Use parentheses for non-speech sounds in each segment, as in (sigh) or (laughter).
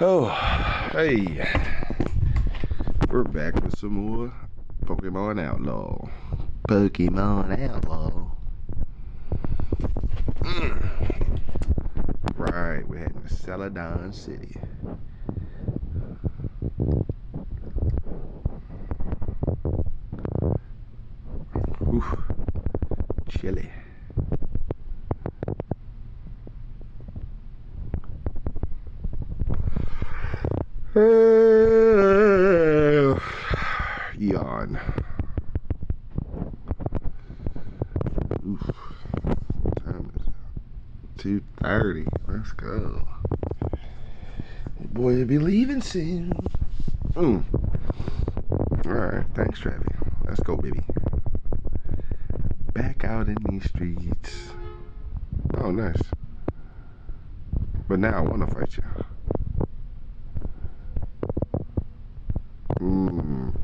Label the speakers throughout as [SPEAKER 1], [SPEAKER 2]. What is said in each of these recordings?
[SPEAKER 1] Oh, hey. We're back with some more Pokemon Outlaw. Pokemon Outlaw. Mm. Right, we're heading to Celadon City. Oof, chilly. Yawn. Oof. Time is 2.30. Let's go. Boy will be leaving soon. Mm. Alright, thanks, Travi. Let's go, baby. Back out in these streets. Oh, nice. But now I want to fight you. Mm.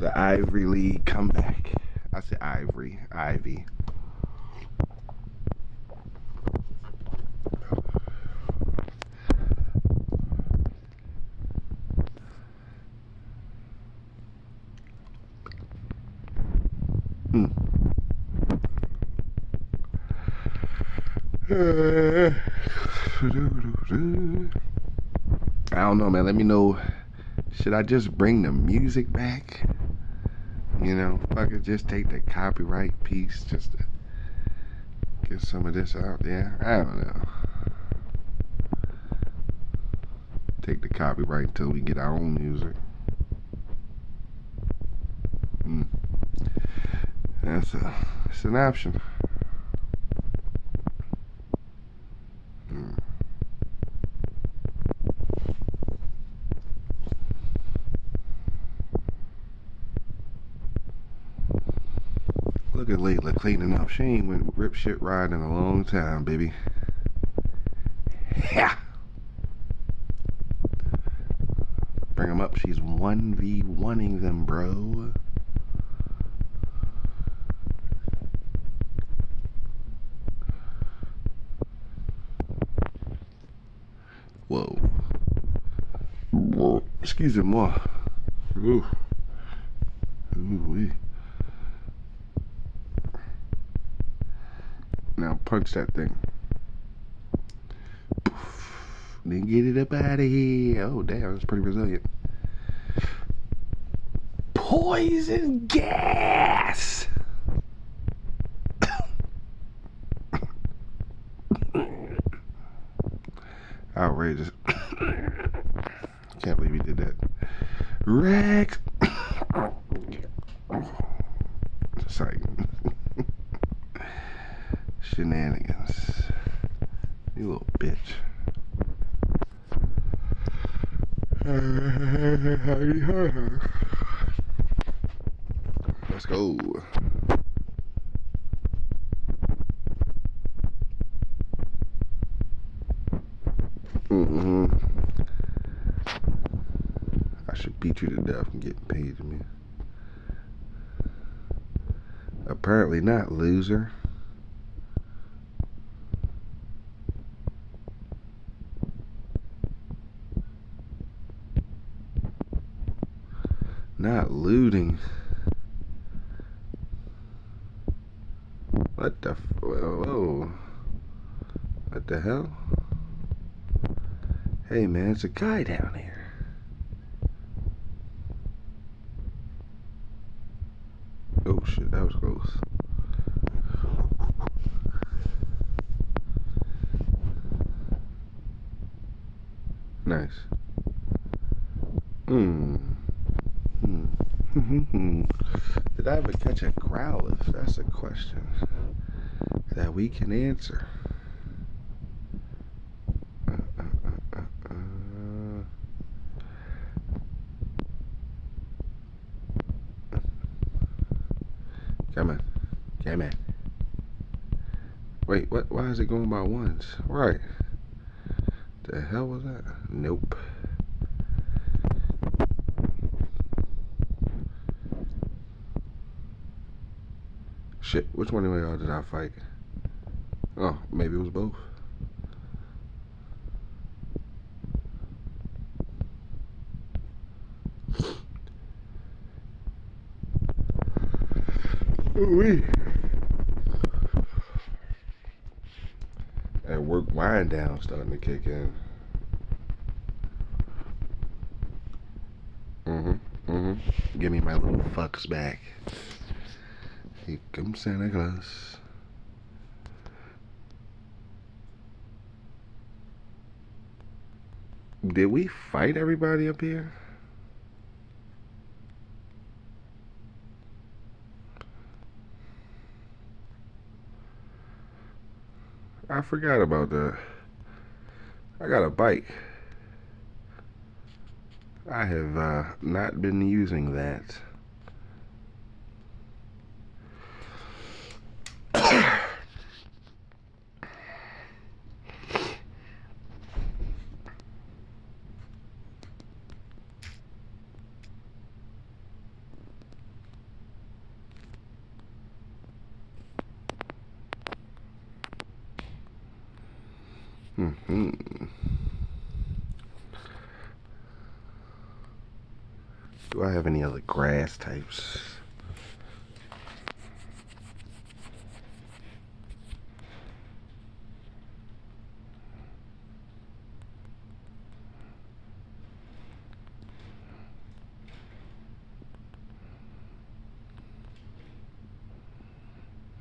[SPEAKER 1] The Ivory League comeback. I said Ivory, Ivy. Mm. I don't know, man. Let me know. Should I just bring the music back? You know, if I could just take the copyright piece just to get some of this out there. I don't know. Take the copyright until we get our own music. Mm. That's a, it's an option. Mm. Look at Layla cleaning up. She ain't went rip shit ride in a long time, baby. Yeah. Bring them up. She's 1v1ing them, bro. Whoa. Excusez-moi. Ooh. Ooh wee. Now punch that thing. Then get it up out of here. Oh damn, that's pretty resilient. Poison gas. (coughs) Outrageous. (coughs) Can't believe he did that. Rex. Sorry. Shenanigans. You little bitch. Let's go. Mm-hmm. I should beat you to death and get paid to me. Apparently not, loser. Not looting. What the? Whoa. What the hell? Hey man, it's a guy down here. Oh shit, that was close. Hmm. Hmm. (laughs) Did I ever catch a Growlithe? That's a question that we can answer. Come on. Come on. Wait, what? Why is it going by ones? Right the hell was that? Nope. Shit, which one of y'all did I fight? Oh, maybe it was both. Ooh -wee. Wind down starting to kick in. Mm-hmm. Mm-hmm. Give me my little fucks back. Here comes Santa Claus. Did we fight everybody up here? I forgot about that. I got a bike. I have uh, not been using that. Hmm Do I have any other grass types?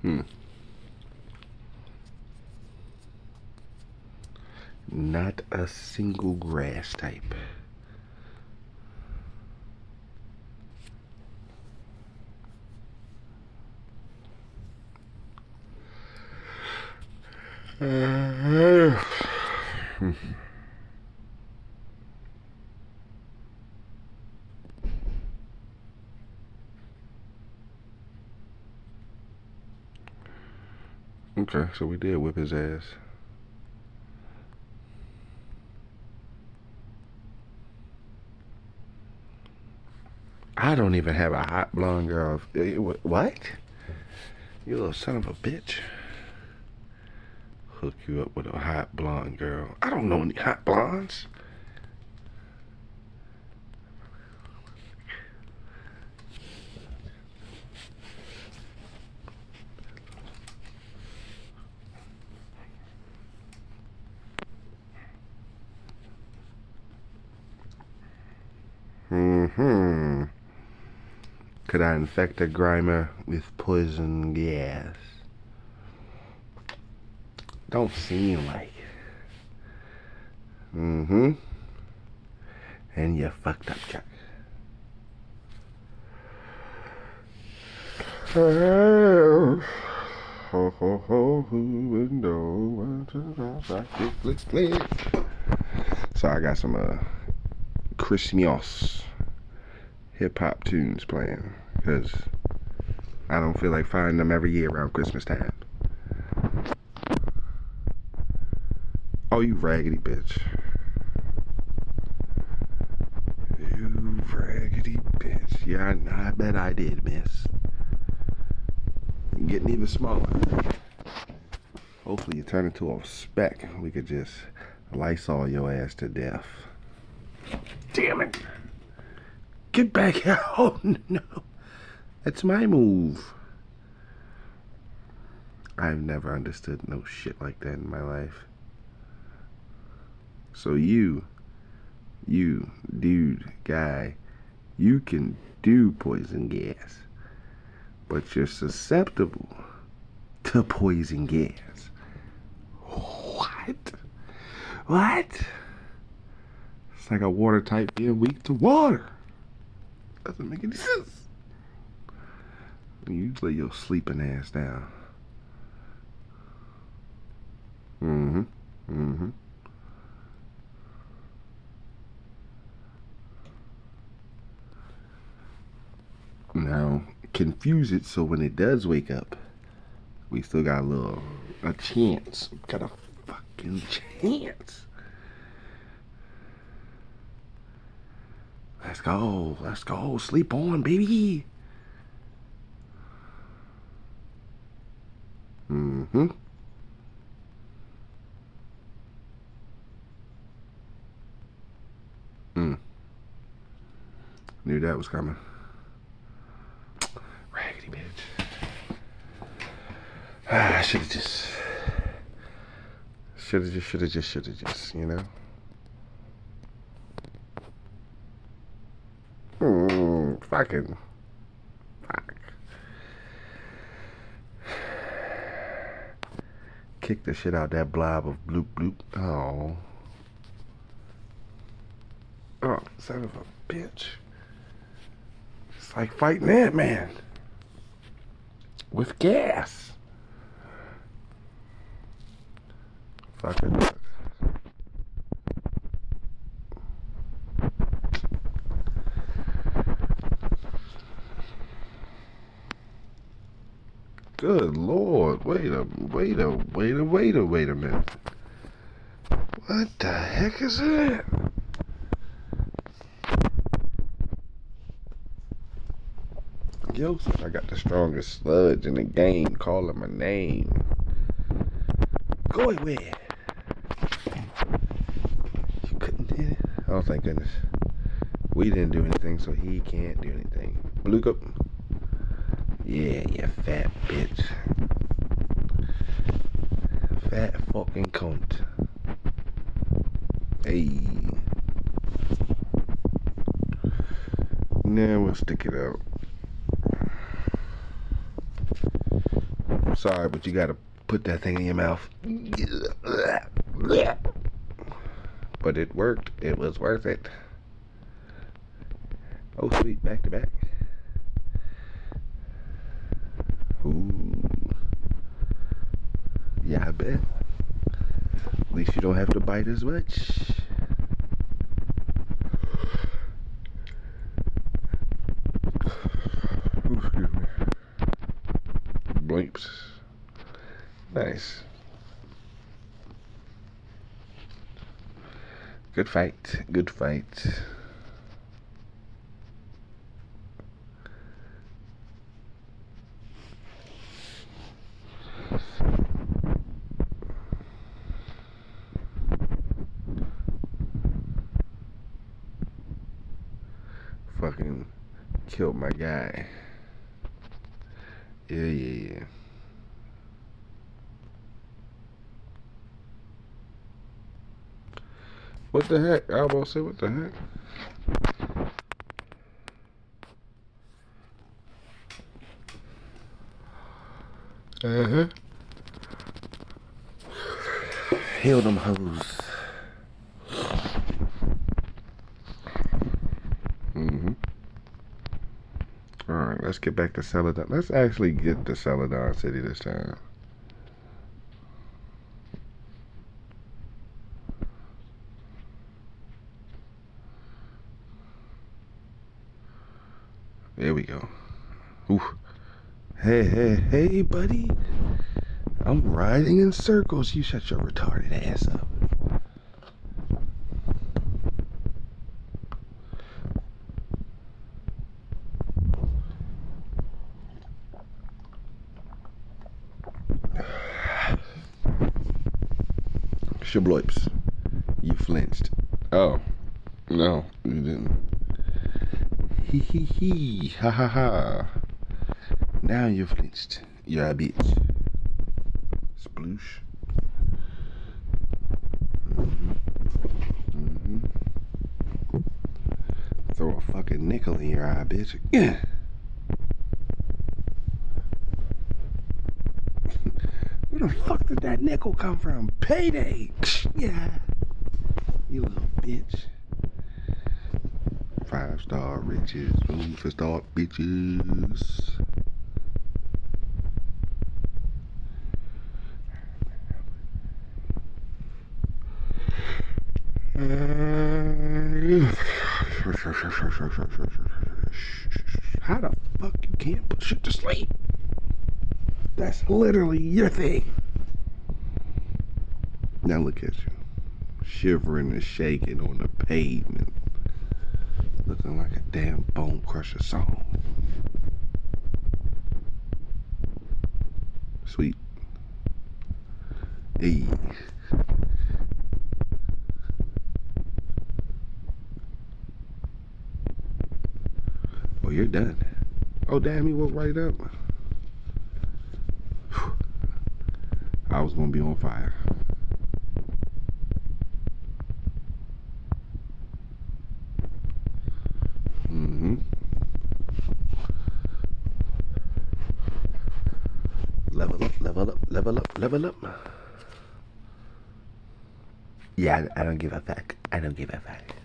[SPEAKER 1] Hmm. Not a single type. Okay, so we did whip his ass. I don't even have a hot blonde girl. Eh, what? You little son of a bitch. Hook you up with a hot blonde girl. I don't know any hot blondes. Mm-hmm. Could I infect a Grimer with poison gas? Don't seem like Mm-hmm. And you fucked up, Chuck. Ho ho ho click So I got some uh Christmas hip hop tunes playing because I don't feel like finding them every year around Christmas time. Oh, you raggedy bitch. You raggedy bitch. Yeah, I, bet I did, miss. getting even smaller. Hopefully you turn into a speck. We could just Lysol your ass to death. Damn it. Get back (laughs) here. Oh, no. That's my move. I've never understood no shit like that in my life. So you, you, dude, guy, you can do poison gas, but you're susceptible to poison gas. What? What? It's like a water type being weak to water. Doesn't make any sense. Usually you'll sleeping ass down. Mm-hmm. Mm-hmm. Now, confuse it so when it does wake up, we still got a little, a chance. Got a fucking chance. Let's go. Let's go. Sleep on, baby. Mm-hmm. Mm. Knew that was coming. Raggedy bitch. I should have just, should have just, should have just, should have just, you know. Mm, fucking, fuck. Kick the shit out that blob of bloop bloop. Oh. Oh, son of a bitch. It's like fighting that man With gas. Fucking. Good lord. Wait a wait a wait a wait a wait a minute. What the heck is that? Yo, I got the strongest sludge in the game calling my name. Go away. You couldn't do it? Oh, thank goodness. We didn't do anything, so he can't do anything. Blue cup. Yeah, you fat bitch. Fat fucking cunt. Hey. Now we'll stick it out. I'm Sorry, but you gotta put that thing in your mouth. But it worked. It was worth it. Oh, sweet. Back to back. Ooh. Yeah, I bet. At least you bite as much. Blimps. Nice. Good fight. Good fight. Fucking killed my guy. Yeah, yeah, yeah. What the heck? I almost say what the heck? Uh-huh. Heal them hoes. Mm-hmm. Alright, let's get back to Celadon. Let's actually get to Celadon City this time. There we go. Ooh. Hey, hey, hey, buddy. I'm riding in circles. You shut your retarded ass up. Shabloips. You flinched. Oh. No, you didn't. Hee hee hee. Ha ha ha. Now you flinched. You're a bitch. Sploosh. Mhm. Mhm. Throw a fucking nickel in your eye, bitch. (clears throat) Yeah. Where the fuck did that nickel come from? Payday. (laughs) Yeah. You little bitch. Five star riches, room for star bitches. How the fuck you can't put shit to sleep? That's literally your thing. Now look at you. Shivering and shaking on the pavement. Looking like a damn bone crusher song. Sweet. Hey. Oh, you're done. Oh, damn, you woke right up. I was gonna be on fire. Mm-hmm. Level up, level up, level up, level up. Yeah, I, don't give a fuck. I don't give a fuck.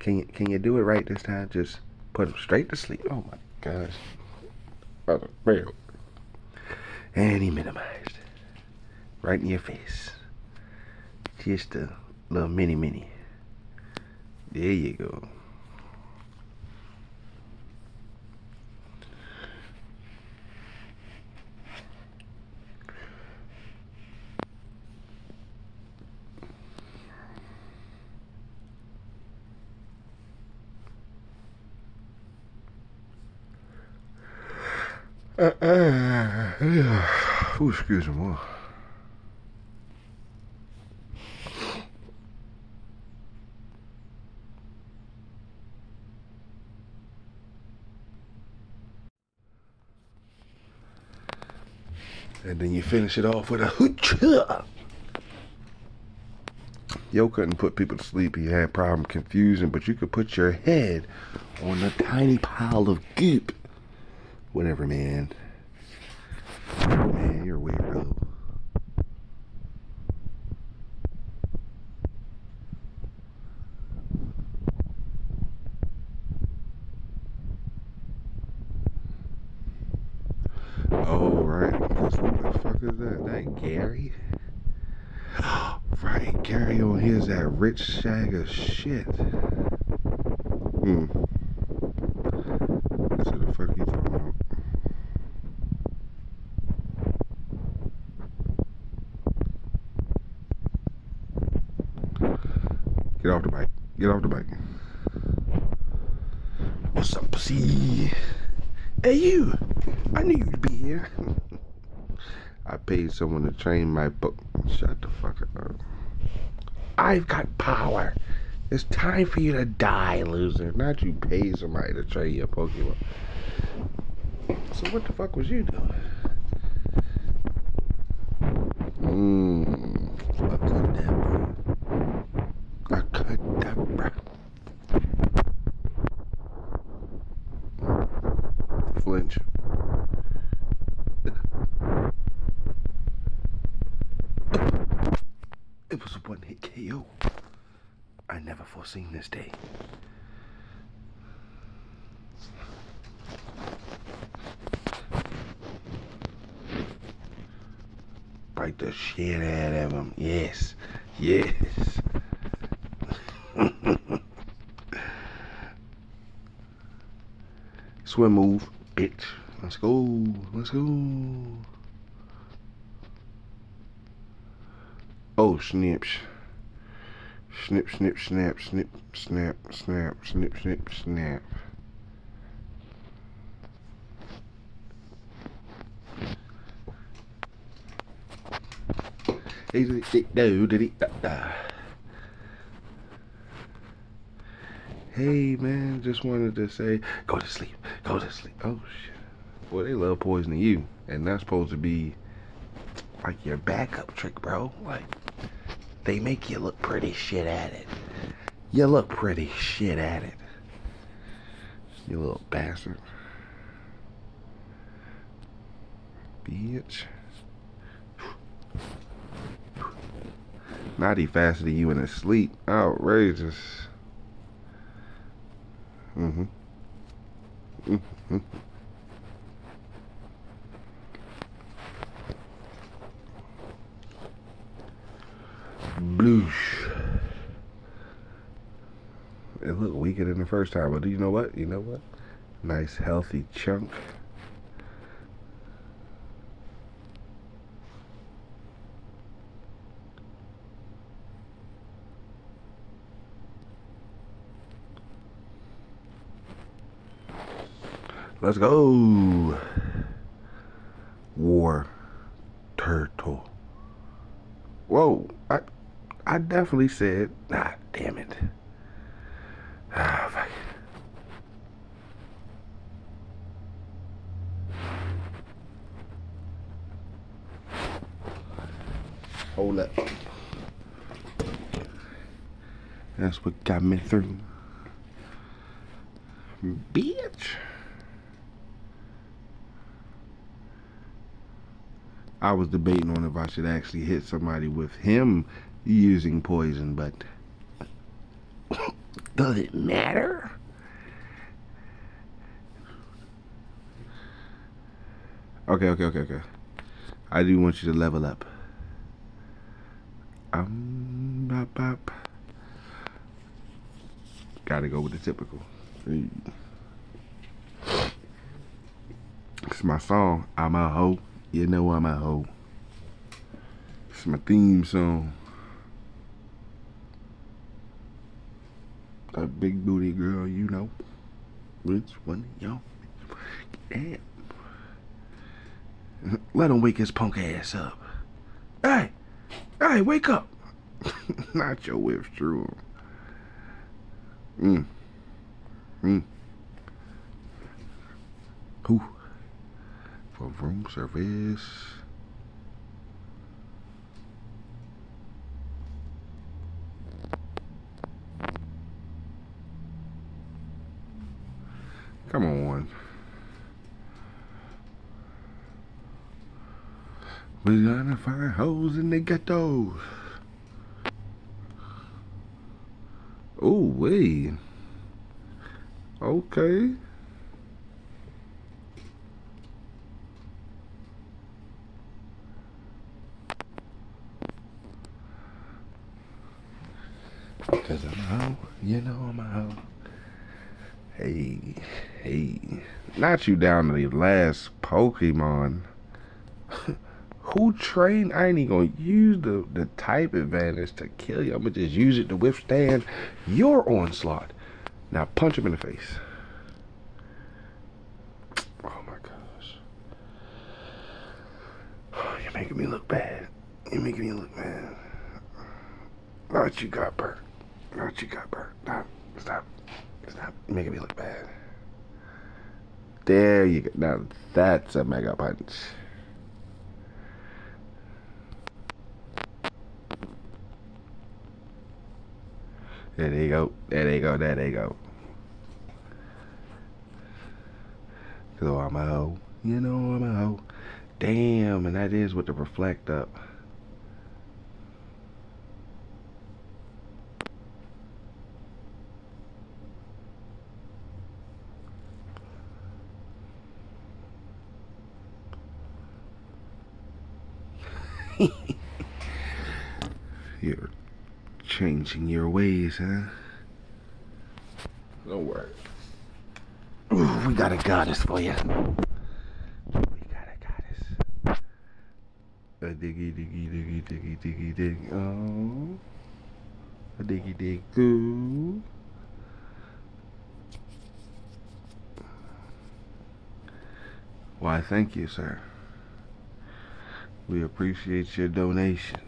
[SPEAKER 1] Can you can you do it right this time? Just put him straight to sleep. Oh my gosh. And he minimized. Right in your face. Just a little mini mini. There you go. Uh, yeah. Ooh, excuse me. And then you finish it off with a hoocha. Yo couldn't put people to sleep. He had problem confusing, but you could put your head on a tiny pile of goop. Whatever, man. Man, you're a weirdo. Oh, right. Because what the fuck is that? That Gary? (gasps) right, Gary on here is that rich shag of shit. Hmm. That's what the fuck you talking about. Get off the bike. Get off the bike. What's up, Hey, you. I knew you'd be here. (laughs) I paid someone to train my book. Shut the fuck up. I've got power. It's time for you to die, loser. Not you pay somebody to train your Pokemon. So what the fuck was you doing? Mmm. Fuck that, I cut that, bro. Flinch. It was a one hit KO. Never foreseen this day. Bite the shit out of him. Yes. Yes. (laughs) Swim move, bitch. Let's go. Let's go. Oh, snips. Snip, snip, snap, snip, snap, snap, snip, snip, snap. Hey man, just wanted to say, go to sleep, go to sleep. Oh shit. Boy, they love poisoning you. And that's supposed to be like your backup trick, bro. Like, they make you look pretty shit at it. You look pretty shit at it. You little bastard. Bitch. Not he faster than you in his sleep. Outrageous. Mm-hmm. Mm-hmm. It in the first time, but do you know what? You know what? Nice healthy chunk. Let's go. War turtle. Whoa, I I definitely said, ah, damn it. Ah, fuck. Me through. Bitch. I was debating on if I should actually hit somebody with him using poison, but (coughs) does it matter? Okay, okay, okay, okay. I do want you to level up. Um, bop, bop. Gotta go with the typical. It's my song. I'm a hoe. You know I'm a hoe. It's my theme song. A big booty girl, you know. Which one, y'all? Damn. Let him wake his punk ass up. Hey! Hey, wake up! (laughs) Not your whip true. Mm. Mm. Who? For room service. Come on. We gotta find holes in the ghetto. Oh, wait. Okay. Cause I'm hoe, you know I'm hoe. Hey, hey. Not you down to the last Pokemon. Who trained? I ain't even gonna use the, the type advantage to kill you. I'm gonna just use it to withstand your onslaught. Now punch him in the face. Oh my gosh. (sighs) You're making me look bad. You're making me look bad. Not you got burnt. Not you got burnt. Stop. Stop. Stop. You're making me look bad. There you go. Now that's a mega punch. There they go. There they go. There they go. So I'm a hoe. You know I'm a hoe. Damn, and that is with the reflect up. (laughs) You're changing your ways, huh? Don't worry. Ooh, we got a goddess for you. We got a goddess. A diggy diggy diggy diggy diggy dig. Oh. A diggy dig goo. Why, thank you, sir. We appreciate your donations.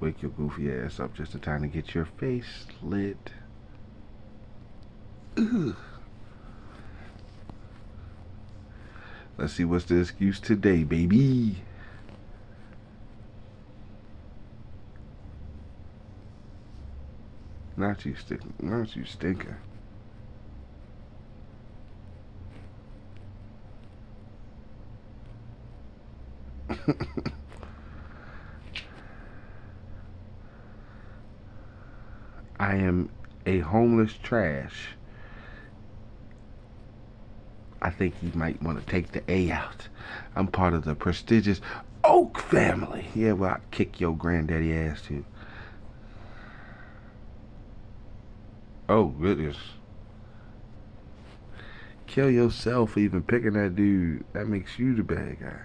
[SPEAKER 1] Wake your goofy ass up just in time to get your face lit. Ugh. Let's see what's the excuse today, baby. Not you stick not you stinker. (laughs) I am a homeless trash. I think he might want to take the A out. I'm part of the prestigious Oak family. Yeah, well, I'd kick your granddaddy ass too. Oh, goodness. Kill yourself for even picking that dude. That makes you the bad guy.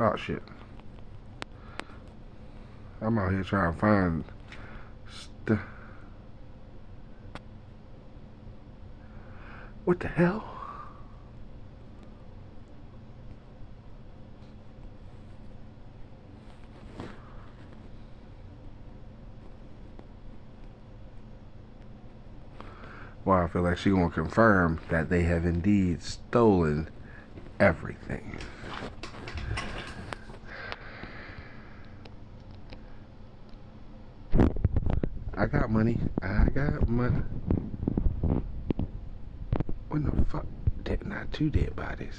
[SPEAKER 1] Oh shit. I'm out here trying to find stuff. What the hell? Well, I feel like she's gonna confirm that they have indeed stolen everything. I got money. I got money. What the fuck? Dead, not two dead bodies.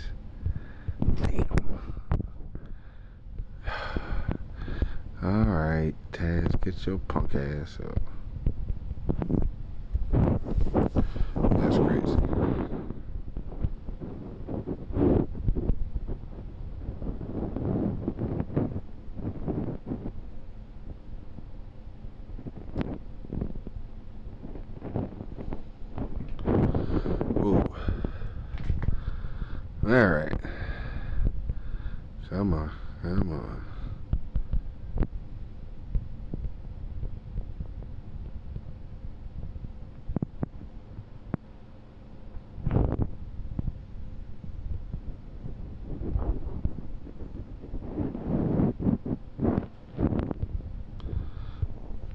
[SPEAKER 1] Damn. (sighs) Alright, Taz, get your punk ass up. That's crazy. Ooh. Alright. Come on. Come on.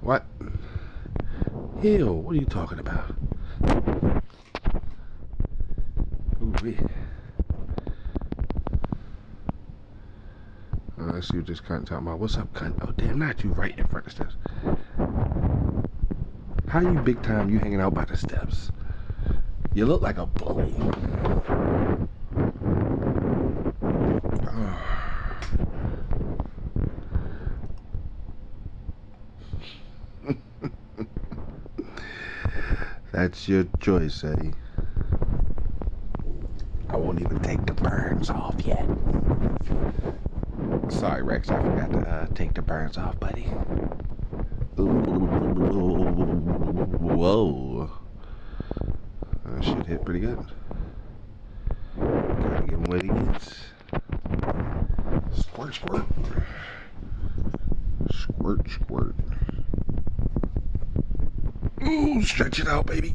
[SPEAKER 1] What? Hell, what are you talking about? Ooh, wee. Let's see what this cunt talking about. What's up, cunt? Oh, damn, not you right in front of the steps. How you big time you hanging out by the steps? You look like a bully. That's your choice, Eddie. I won't even take the burns off yet. Sorry, Rex, I forgot to uh, take the burns off, buddy. Whoa. That shit hit pretty good. Gotta give him what he gets. Squirt, squirt. Squirt, squirt. Ooh, stretch it out, baby.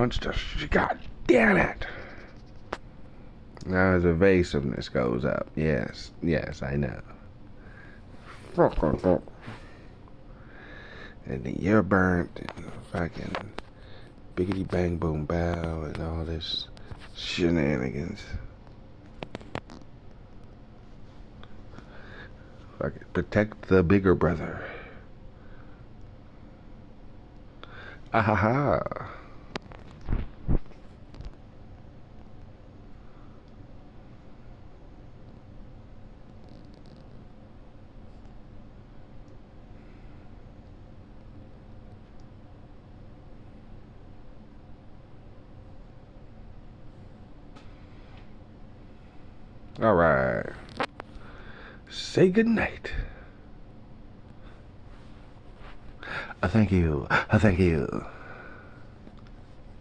[SPEAKER 1] Now punch the. God damn it! Now his evasiveness goes up. Yes. Yes, I know. And then you're burnt. And fucking biggity bang boom bow and all this shenanigans. Fuck it. Protect the bigger brother. Ah ha ha. All right. Say good night. Uh, thank you. Uh, thank you.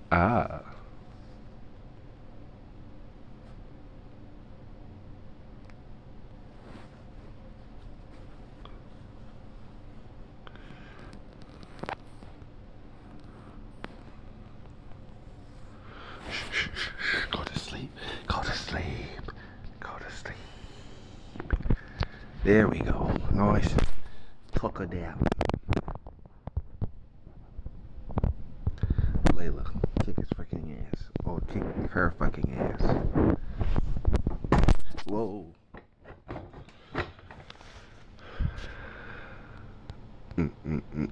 [SPEAKER 1] Ah. Shh, shh, shh, shh. Go to sleep. Go to sleep. Go to sleep. There we go. Nice. Tuck her down. Layla, kick his fucking ass. Or kick her fucking ass. Whoa. Mm-mm-mm.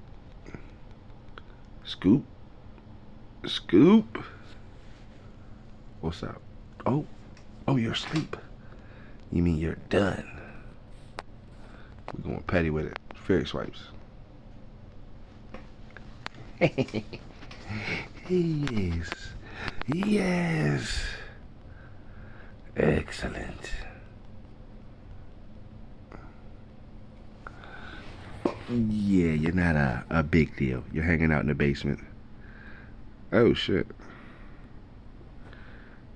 [SPEAKER 1] Scoop. Scoop. What's up? Oh. Oh, you're asleep. You mean you're done? We're going petty with it. Fury swipes. (laughs) yes. Yes. Excellent. Yeah, you're not a, a big deal. You're hanging out in the basement. Oh, shit.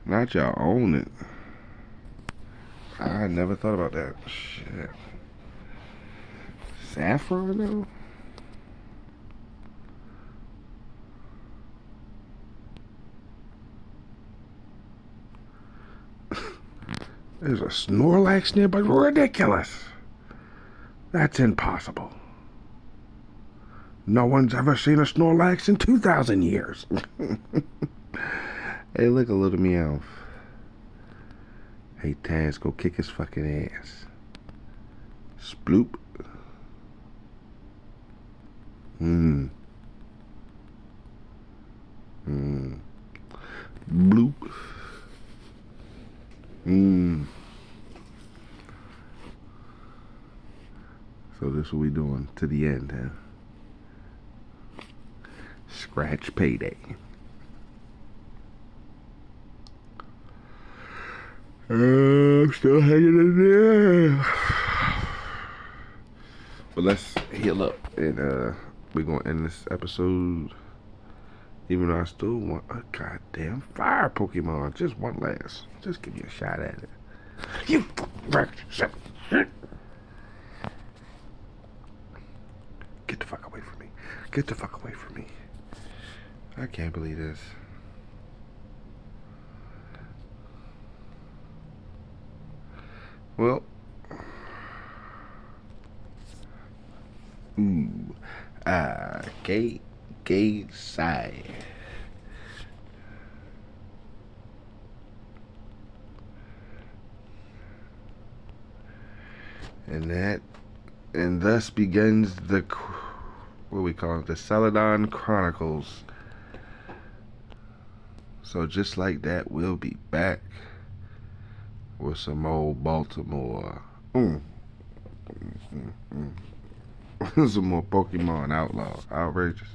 [SPEAKER 1] Not y'all own it. I never thought about that. Shit. Saffron, though? There's a Snorlax nearby. Ridiculous. That's impossible. No one's ever seen a Snorlax in 2,000 years. (laughs) hey, look, a little Meowth. Hey, Taz, go kick his fucking ass. Sploop. Mmm. Mmm. Bloop. Mmm. So this what we doing to the end, huh? Scratch payday. I'm still hanging in there. But let's heal up and uh we're gonna end this episode. Even though I still want a goddamn fire Pokemon. Just one last. Just give me a shot at it. You Get the fuck away from me. Get the fuck away from me. I can't believe this. Well. Ooh. Uh, gay, gay side. And that, and thus begins the, what we call it, the Celadon Chronicles. So just like that, we'll be back with some old Baltimore. Mm. Mm, mm, mm. (laughs) some more Pokemon Outlaw. Outrageous.